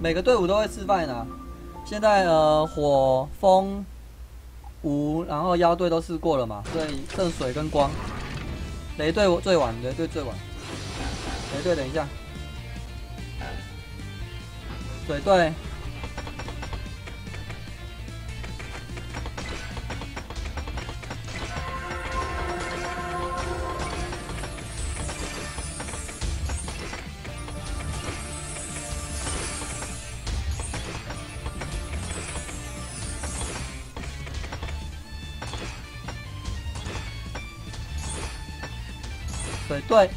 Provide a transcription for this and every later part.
每个队伍都会示范啊。现在呃，火、风、无，然后妖队都试过了嘛，所以剩水跟光。雷队最晚，雷队最晚。雷队等一下。水队。对对，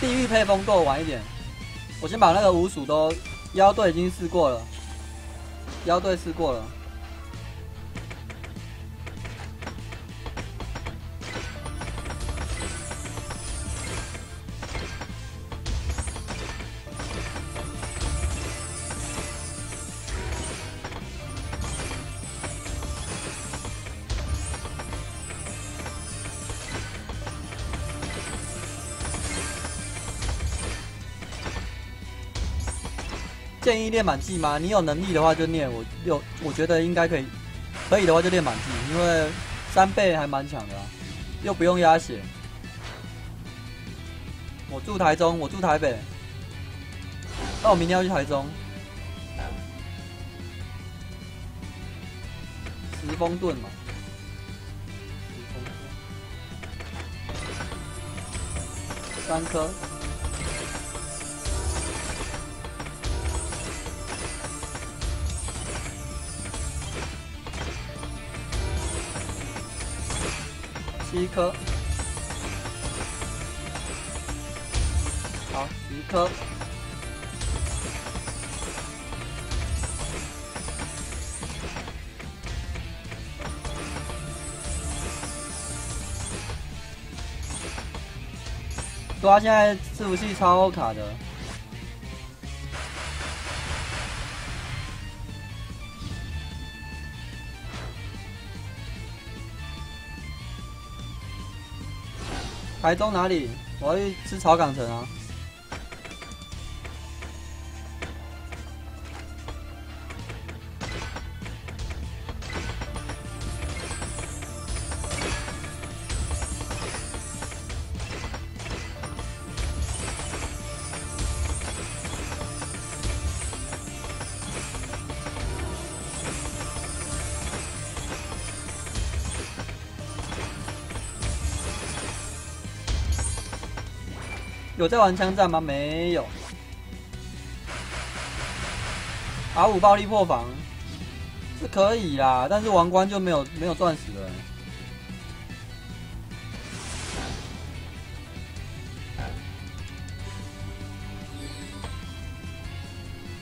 地狱配风够晚一点。我先把那个五鼠都妖队已经试过了，妖队试过了。建议练满技吗？你有能力的话就练，我有我觉得应该可以，可以的话就练满技，因为三倍还蛮强的，又不用压血。我住台中，我住台北，那我明天要去台中。石峰盾嘛，三颗。第一颗，好，十颗。对现在伺服器超卡的。台中哪里？我要去吃草港城啊！有在玩枪战吗？没有。R 五暴力破防是可以啦，但是王冠就没有没有钻石了。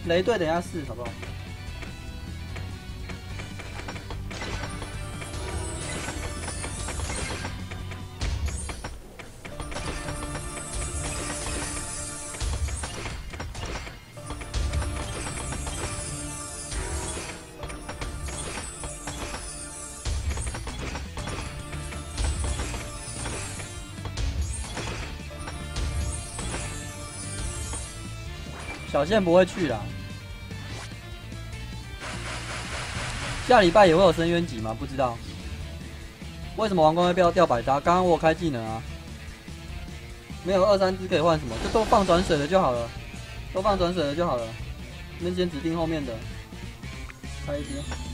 雷队等下试好不好？小线不会去啦。下礼拜也会有深渊级吗？不知道。为什么王冠会掉掉百搭？刚刚我开技能啊，没有二三只可以换什么，就都放转水的就好了，都放转水的就好了。那先指定后面的，开一只。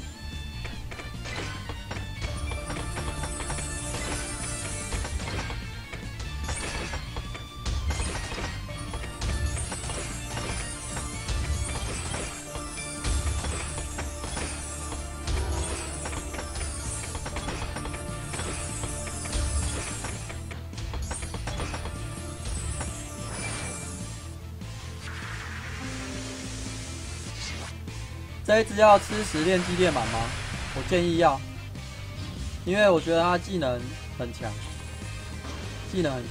这一只要吃十练技练满吗？我建议要，因为我觉得他技能很强，技能很强。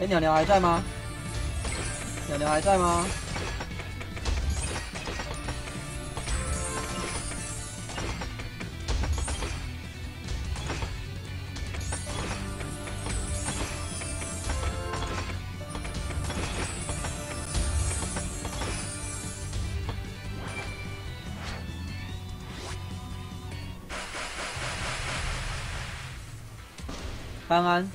哎，鸟鸟还在吗？鸟鸟还在吗？安安。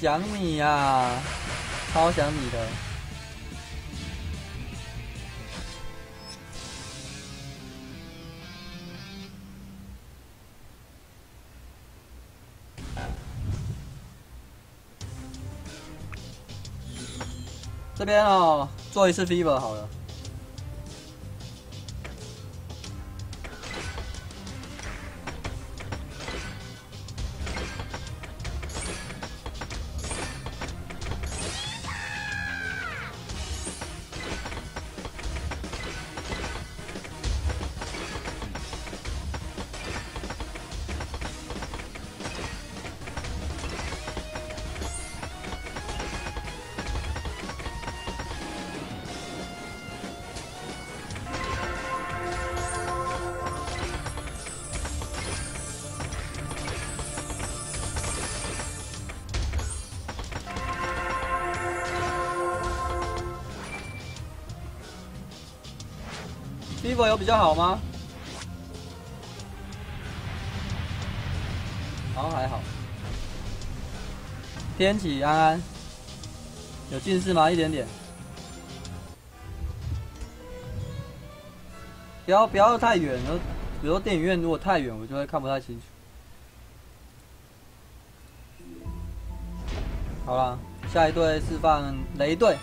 想你呀，超想你的。这边哦，做一次 fever 好了。Vivo 有比较好吗？好还好。天启安安，有近视吗？一点点。不要不要太远，比如说电影院如果太远，我就会看不太清楚。好了，下一队示范雷队。